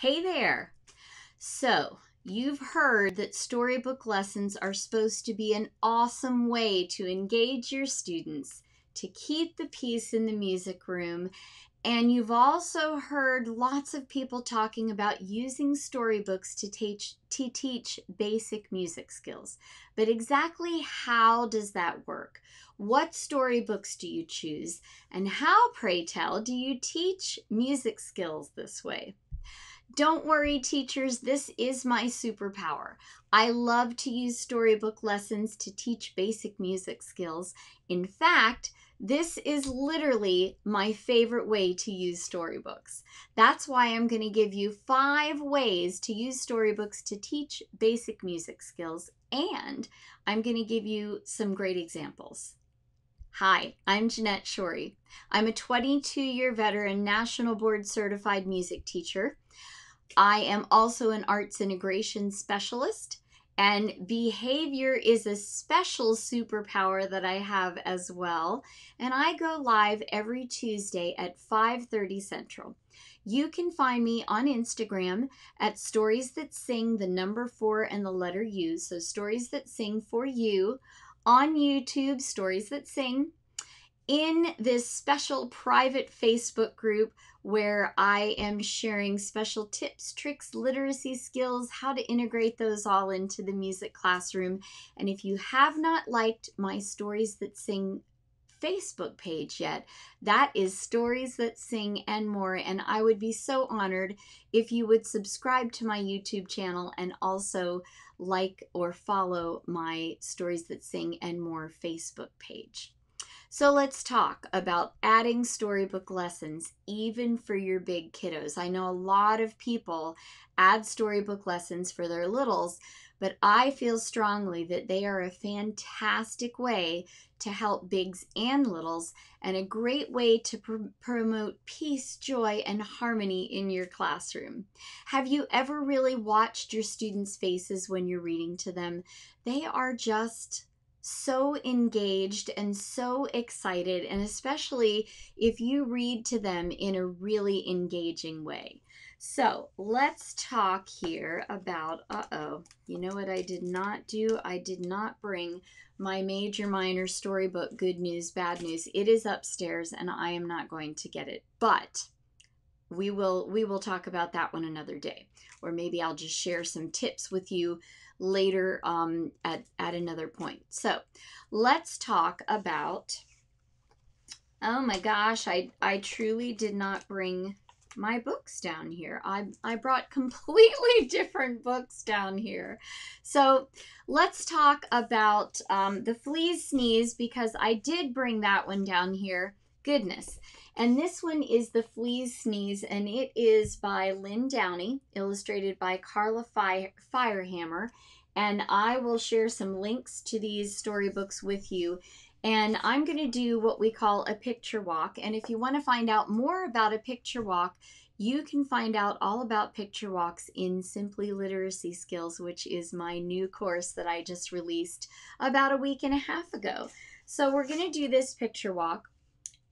Hey there! So, you've heard that storybook lessons are supposed to be an awesome way to engage your students, to keep the peace in the music room, and you've also heard lots of people talking about using storybooks to teach, to teach basic music skills. But exactly how does that work? What storybooks do you choose? And how, pray tell, do you teach music skills this way? Don't worry, teachers, this is my superpower. I love to use storybook lessons to teach basic music skills. In fact, this is literally my favorite way to use storybooks. That's why I'm going to give you five ways to use storybooks to teach basic music skills, and I'm going to give you some great examples. Hi, I'm Jeanette Shorey. I'm a 22 year veteran National Board Certified music teacher. I am also an arts integration specialist and behavior is a special superpower that I have as well. And I go live every Tuesday at 5:30 Central. You can find me on Instagram at Stories That Sing the number 4 and the letter U. So Stories That Sing for you on YouTube, Stories That Sing in this special private Facebook group where I am sharing special tips, tricks, literacy skills, how to integrate those all into the music classroom. And if you have not liked my Stories That Sing Facebook page yet. That is Stories That Sing and More. And I would be so honored if you would subscribe to my YouTube channel and also like or follow my Stories That Sing and More Facebook page. So let's talk about adding storybook lessons even for your big kiddos. I know a lot of people add storybook lessons for their littles, but I feel strongly that they are a fantastic way to help bigs and littles and a great way to pr- promote peace, joy, and harmony in your classroom. Have you ever really watched your students' faces when you're reading to them? They are just so engaged and so excited, and especially if you read to them in a really engaging way. So let's talk here about, uh oh, you know what I did not do? I did not bring my major minor storybook, Good News, Bad News. It is upstairs and I am not going to get it. But we will we will talk about that one another day or maybe i'll just share some tips with you later um, at, at another point. So let's talk about, oh my gosh, I, I truly did not bring my books down here. I, I brought completely different books down here. So let's talk about um, The Fleas Sneeze because I did bring that one down here. Goodness. And this one is The Fleas Sneeze, and it is by Lynn Downey, illustrated by Karla Fire- Firehammer. And I will share some links to these storybooks with you. And I'm going to do what we call a picture walk. And if you want to find out more about a picture walk, you can find out all about picture walks in Simply Literacy Skills, which is my new course that I just released about a week and a half ago. So we're going to do this picture walk.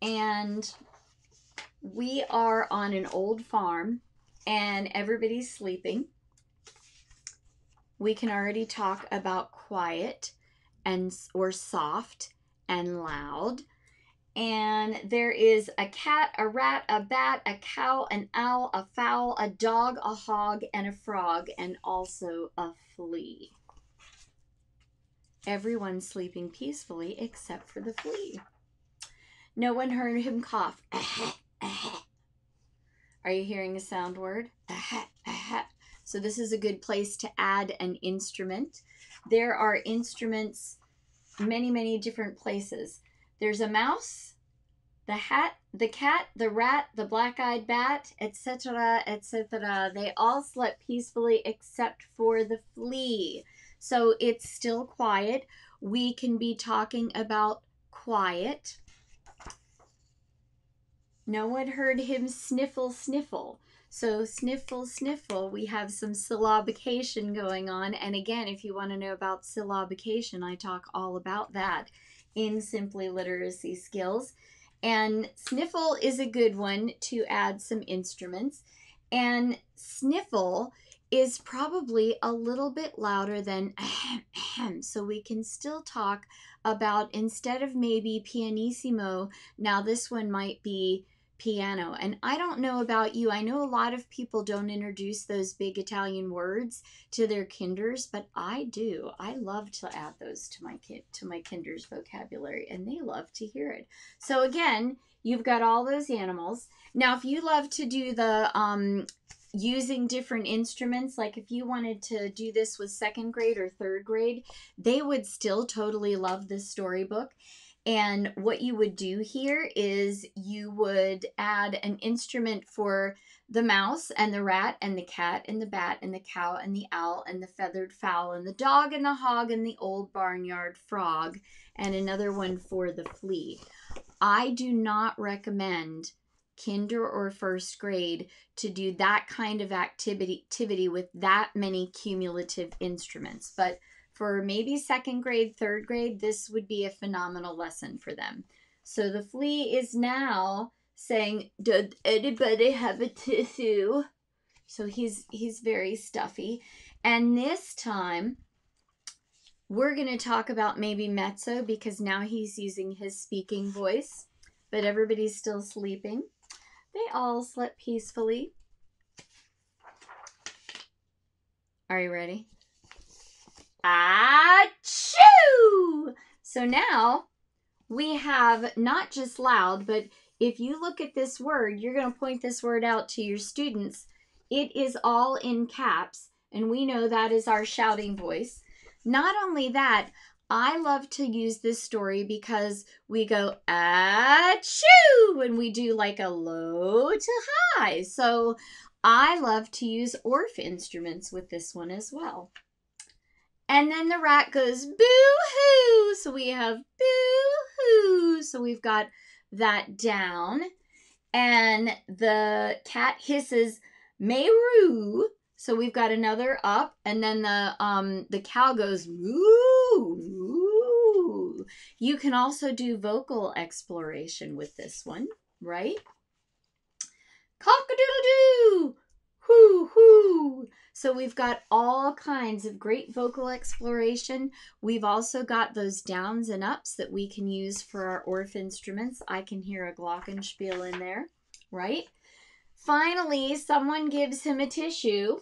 And we are on an old farm and everybody's sleeping. We can already talk about quiet and or soft and loud. And there is a cat, a rat, a bat, a cow, an owl, a fowl, a dog, a hog, and a frog, and also a flea. Everyone's sleeping peacefully except for the flea. No one heard him cough. Are you hearing a sound word? So this is a good place to add an instrument. There are instruments many, many different places. There's a mouse, the hat, the cat, the rat, the black-eyed bat, etc., etc. They all slept peacefully except for the flea. So it's still quiet. We can be talking about quiet no one heard him sniffle, sniffle. So, sniffle, sniffle, we have some syllabication going on. And again, if you want to know about syllabication, I talk all about that in Simply Literacy Skills. And sniffle is a good one to add some instruments. And sniffle is probably a little bit louder than ahem, ahem. So we can still talk about instead of maybe pianissimo, now this one might be piano. And I don't know about you. I know a lot of people don't introduce those big Italian words to their kinders, but I do. I love to add those to my kid to my kinder's vocabulary and they love to hear it. So again, you've got all those animals. Now if you love to do the um using different instruments like if you wanted to do this with second grade or third grade they would still totally love this storybook and what you would do here is you would add an instrument for the mouse and the rat and the cat and the bat and the cow and the owl and the feathered fowl and the dog and the hog and the old barnyard frog and another one for the flea. I do not recommend kinder or first grade to do that kind of activity, activity with that many cumulative instruments. But for maybe second grade, third grade, this would be a phenomenal lesson for them. So the flea is now saying, "Did anybody have a tissue?" So he's he's very stuffy, and this time we're going to talk about maybe mezzo because now he's using his speaking voice, but everybody's still sleeping. They all slept peacefully. Are you ready? Achoo! So now we have not just loud, but if you look at this word, you're going to point this word out to your students. It is all in caps, and we know that is our shouting voice. Not only that, I love to use this story because we go achoo when we do like a low to high. So I love to use Orff instruments with this one as well. And then the rat goes boo hoo. So we have boo hoo. So we've got that down. And the cat hisses meru. So we've got another up. And then the um the cow goes moo moo. You can also do vocal exploration with this one, right? Cock a doodle doo. Hoo hoo. So we've got all kinds of great vocal exploration. We've also got those downs and ups that we can use for our Orff instruments. I can hear a glockenspiel in there, right? Finally, someone gives him a tissue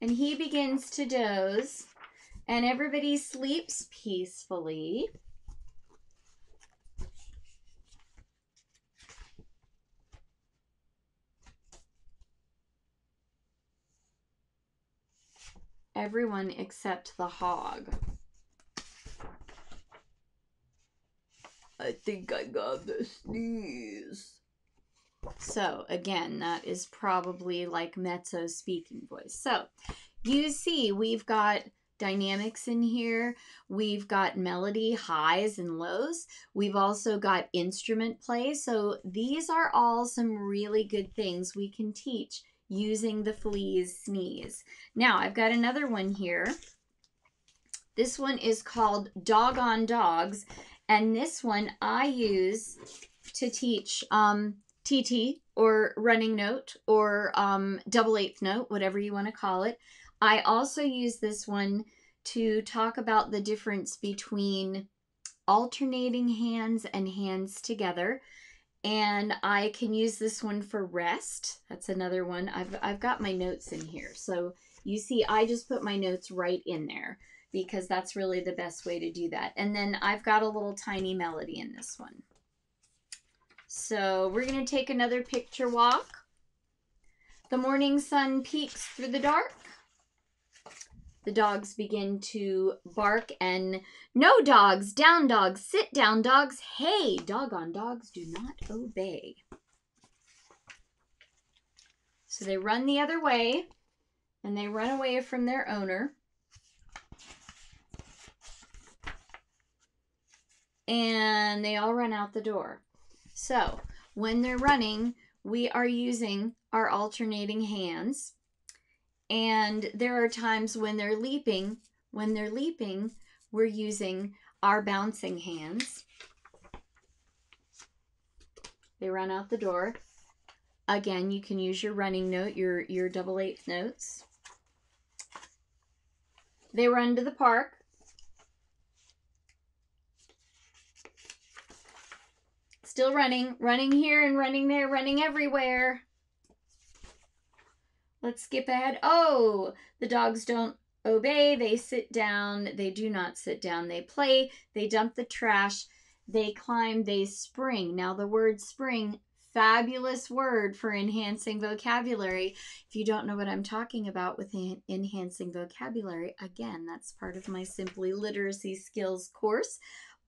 and he begins to doze and everybody sleeps peacefully. Everyone except the hog. I think I got the sneeze. So, again, that is probably like Mezzo's speaking voice. So, you see, we've got dynamics in here. We've got melody highs and lows. We've also got instrument play. So, these are all some really good things we can teach using the flea's sneeze. Now, I've got another one here. This one is called Doggone Dogs, and this one I use to teach um, TT or running note or um, double eighth note, whatever you want to call it. I also use this one to talk about the difference between alternating hands and hands together and I can use this one for rest. That's another one. I've, I've got my notes in here. So you see, I just put my notes right in there because that's really the best way to do that. And then I've got a little tiny melody in this one. So we're going to take another picture walk. The morning sun peeks through the dark the dogs begin to bark and no dogs, down dogs, sit down dogs, hey, doggone dogs do not obey. So they run the other way and they run away from their owner. And they all run out the door. So when they're running, we are using our alternating hands and there are times when they're leaping, when they're leaping, we're using our bouncing hands. They run out the door. again, you can use your running note, your, your double eighth notes. They run to the park. Still running, running here and running there, running everywhere. Let's skip ahead. Oh, the dogs don't obey. They sit down. They do not sit down. They play. They dump the trash. They climb. They spring. Now, the word spring, fabulous word for enhancing vocabulary. If you don't know what I'm talking about with enhancing vocabulary, again, that's part of my Simply Literacy Skills course.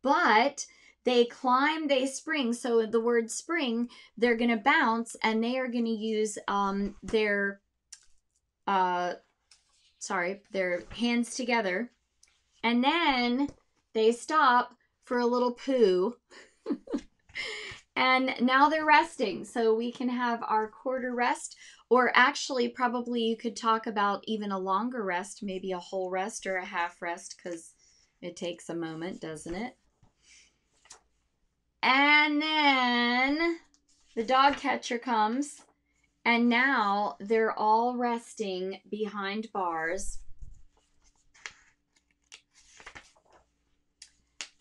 But they climb, they spring. So the word spring, they're going to bounce and they are going to use um, their, uh, sorry, their hands together. And then they stop for a little poo. and now they're resting. So we can have our quarter rest, or actually, probably you could talk about even a longer rest, maybe a whole rest or a half rest, because it takes a moment, doesn't it? And then the dog catcher comes, and now they're all resting behind bars.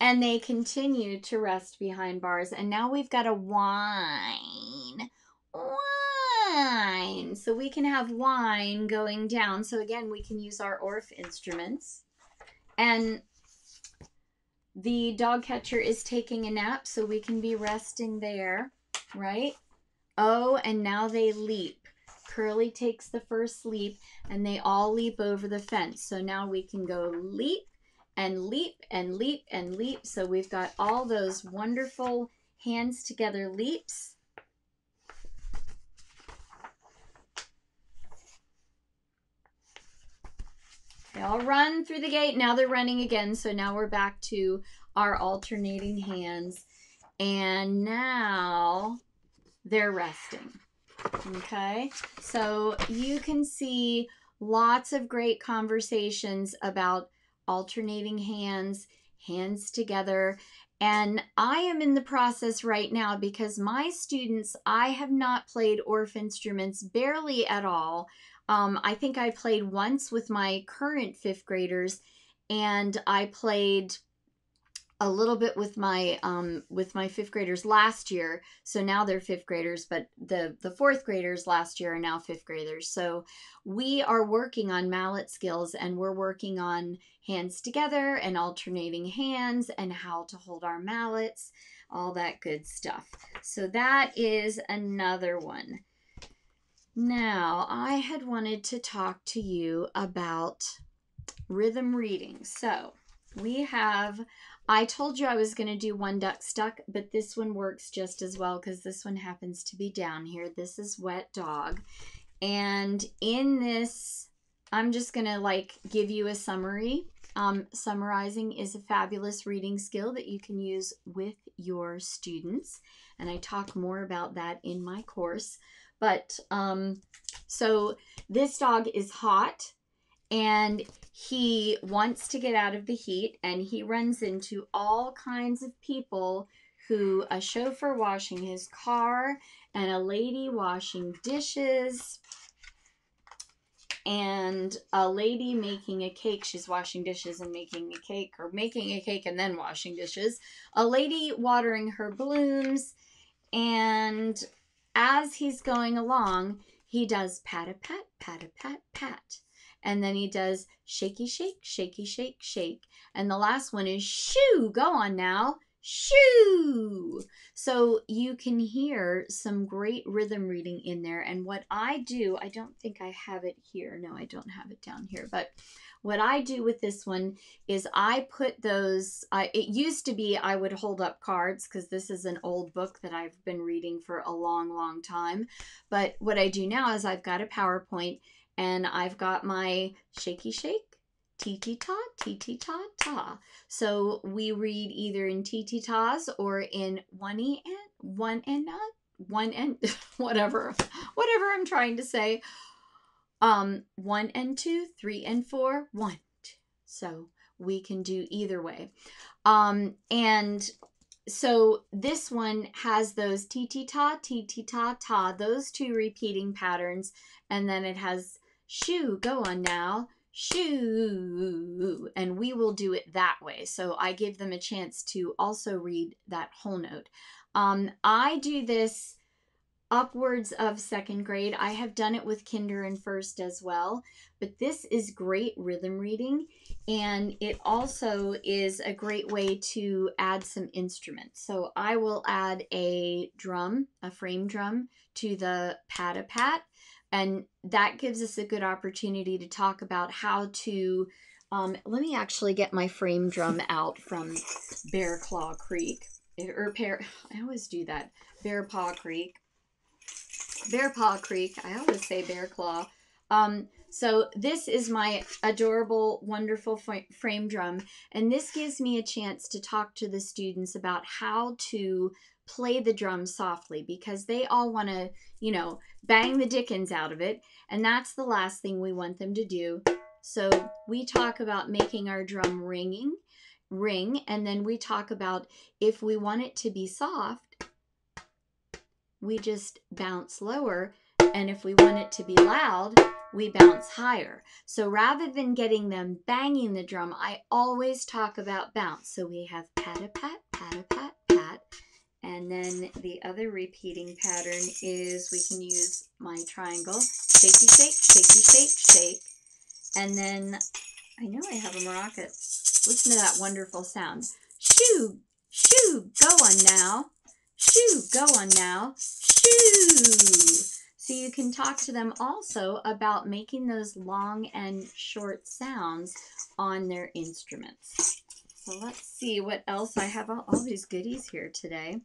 And they continue to rest behind bars. And now we've got a whine. Whine. So we can have wine going down. So again, we can use our Orff instruments. And the dog catcher is taking a nap, so we can be resting there, right? Oh, and now they leap. Curly takes the first leap, and they all leap over the fence. So now we can go leap and leap and leap and leap. So we've got all those wonderful hands together leaps. They all run through the gate. Now they're running again. So now we're back to our alternating hands. And now they're resting. Okay. So you can see lots of great conversations about alternating hands, hands together. And I am in the process right now because my students, I have not played Orff instruments barely at all. Um, I think I played once with my current fifth graders, and I played a little bit with my um, with my fifth graders last year. So now they're fifth graders, but the the fourth graders last year are now fifth graders. So we are working on mallet skills, and we're working on hands together and alternating hands and how to hold our mallets, all that good stuff. So that is another one. Now, I had wanted to talk to you about rhythm reading. So, we have, I told you I was going to do one duck stuck, but this one works just as well because this one happens to be down here. This is Wet Dog. And in this, I'm just going to like give you a summary. Um, summarizing is a fabulous reading skill that you can use with your students. And I talk more about that in my course. But um, so this dog is hot and he wants to get out of the heat and he runs into all kinds of people who a chauffeur washing his car and a lady washing dishes and a lady making a cake. She's washing dishes and making a cake, or making a cake and then washing dishes. A lady watering her blooms, and as he's going along, he does pat a pat, pat a pat, pat. And then he does shaky shake, shaky shake, shake. And the last one is shoo, go on now, shoo. So you can hear some great rhythm reading in there. And what I do, I don't think I have it here. No, I don't have it down here. But what I do with this one is I put those, I, it used to be I would hold up cards because this is an old book that I've been reading for a long, long time. But what I do now is I've got a PowerPoint and I've got my shaky shake, tee ta, tee ta ta. So we read either in tee tas or in one e and one and not one and whatever, whatever I'm trying to say um, one and two, three and four, one. So we can do either way. Um, and so this one has those ti ti ta ti ti ta ta those two repeating patterns and then it has shoo go on now. Shoo and we will do it that way. So i give them a chance to also read that whole note. Um, i do this upwards of second grade. I have done it with kinder and first as well but this is great rhythm reading and it also is a great way to add some instruments. So i will add a drum a frame drum to the pat a pat and that gives us a good opportunity to talk about how to um, let me actually get my frame drum out from bear claw creek or pear i always do that bear paw creek. Bear paw creek i always say bear claw. Um, so this is my adorable wonderful frame drum and this gives me a chance to talk to the students about how to play the drum softly because they all want to, you know, bang the dickens out of it. And that's the last thing we want them to do. So we talk about making our drum ringing, ring, and then we talk about if we want it to be soft, we just bounce lower. And if we want it to be loud, we bounce higher. So rather than getting them banging the drum, I always talk about bounce. So we have pat a pat, pat a pat, pat, and then the other repeating pattern is we can use my triangle. shakey shake, shakey shake, shake. And then I know I have a maraca. Listen to that wonderful sound. Shoo, shoo, go on now. Shoo, go on now. Shoo. So you can talk to them also about making those long and short sounds on their instruments. So let's see what else I have all, all these goodies here today.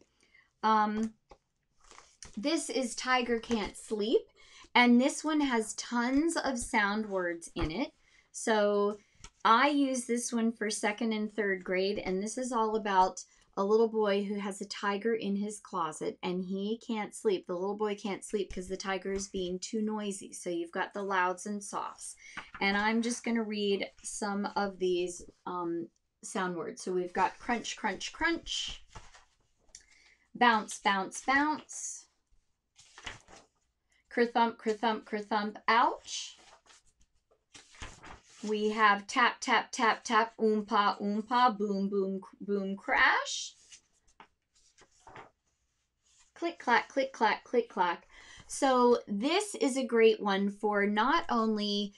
Um, this is Tiger Can't Sleep, and this one has tons of sound words in it. So I use this one for second and third grade, and this is all about a little boy who has a tiger in his closet and he can't sleep. The little boy can't sleep because the tiger is being too noisy. So you've got the louds and softs. And I'm just going to read some of these um, sound words. So we've got crunch, crunch, crunch. Bounce, bounce, bounce. Kerthump, kerthump, kerthump, ouch. We have tap, tap, tap, tap, oompa, oompa, boom, boom, boom, crash. Click, clack, click, clack, click, clack. So this is a great one for not only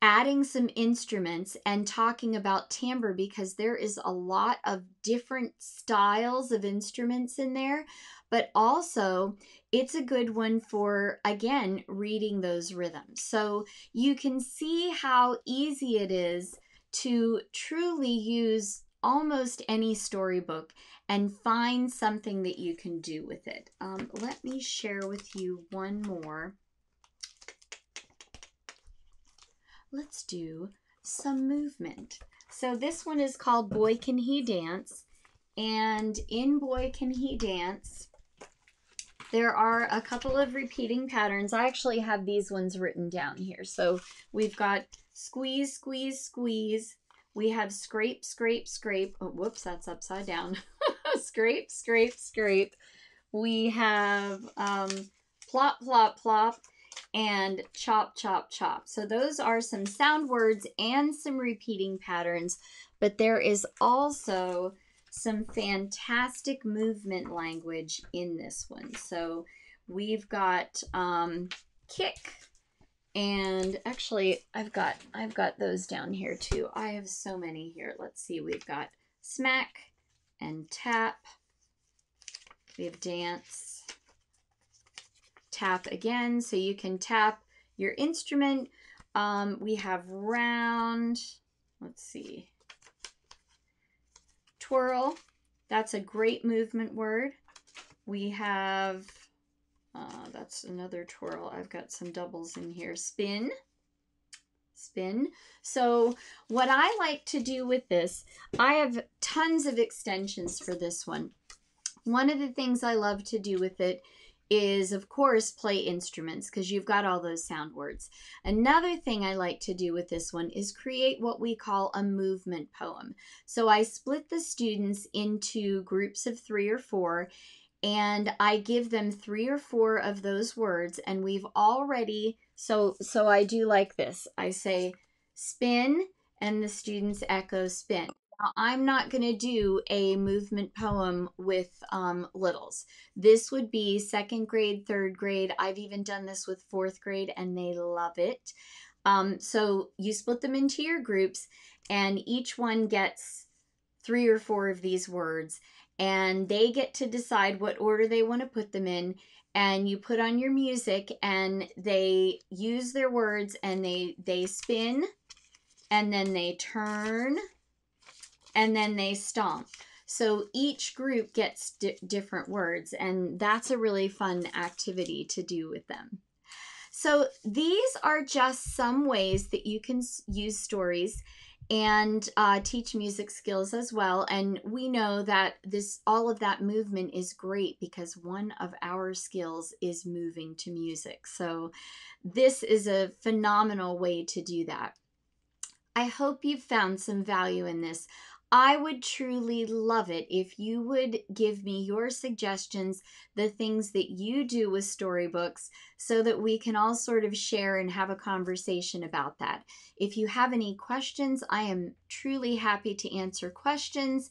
adding some instruments and talking about timbre because there is a lot of different styles of instruments in there. But also it's a good one for again reading those rhythms. So you can see how easy it is to truly use almost any storybook and find something that you can do with it. Um, let me share with you one more let's do some movement. So this one is called Boy Can He Dance. And in Boy Can He Dance, there are a couple of repeating patterns. I actually have these ones written down here. So we've got squeeze, squeeze, squeeze. We have scrape, scrape, scrape. Oh, whoops, that's upside down. scrape, scrape, scrape. We have um, plop, plop, plop and chop, chop, chop. So those are some sound words and some repeating patterns, but there is also some fantastic movement language in this one. So we've got um, kick, and actually I've got I've got those down here too. I have so many here. Let's see. We've got smack and tap. We have dance tap again. So you can tap your instrument. Um, we have round, let's see, twirl. That's a great movement word. We have, uh, that's another twirl. I've got some doubles in here. Spin, spin. So what I like to do with this, I have tons of extensions for this one. One of the things I love to do with it is, of course, play instruments because you've got all those sound words. Another thing I like to do with this one is create what we call a movement poem. So I split the students into groups of three or four, and I give them three or four of those words, and we've already so so I do like this. I say spin, and the students echo spin. I'm not going to do a movement poem with um, littles. This would be second grade, third grade. I've even done this with fourth grade, and they love it. Um, so you split them into your groups, and each one gets three or four of these words, and they get to decide what order they want to put them in. And you put on your music, and they use their words, and they they spin, and then they turn and then they stomp. So each group gets di- different words, and that's a really fun activity to do with them. So these are just some ways that you can use stories and uh, teach music skills as well. And we know that this all of that movement is great because one of our skills is moving to music. So this is a phenomenal way to do that. I hope you've found some value in this. I would truly love it if you would give me your suggestions, the things that you do with storybooks, so that we can all sort of share and have a conversation about that. If you have any questions, I am truly happy to answer questions.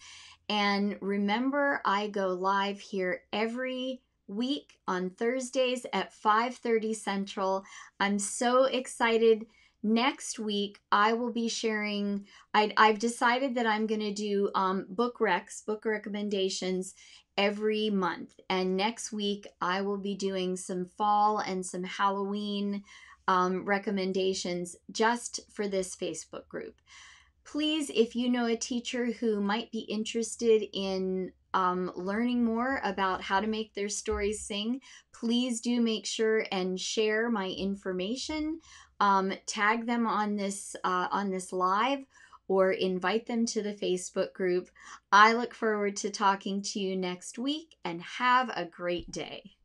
And remember, I go live here every week on Thursdays at 5:30 Central. I'm so excited next week i will be sharing I, i've decided that i'm going to do um, book recs book recommendations every month. And next week i will be doing some fall and some halloween um, recommendations just for this facebook group. Please if you know a teacher who might be interested in um, learning more about how to make their stories sing, please do make sure and share my information um, tag them on this uh, on this live or invite them to the Facebook group. I look forward to talking to you next week and have a great day.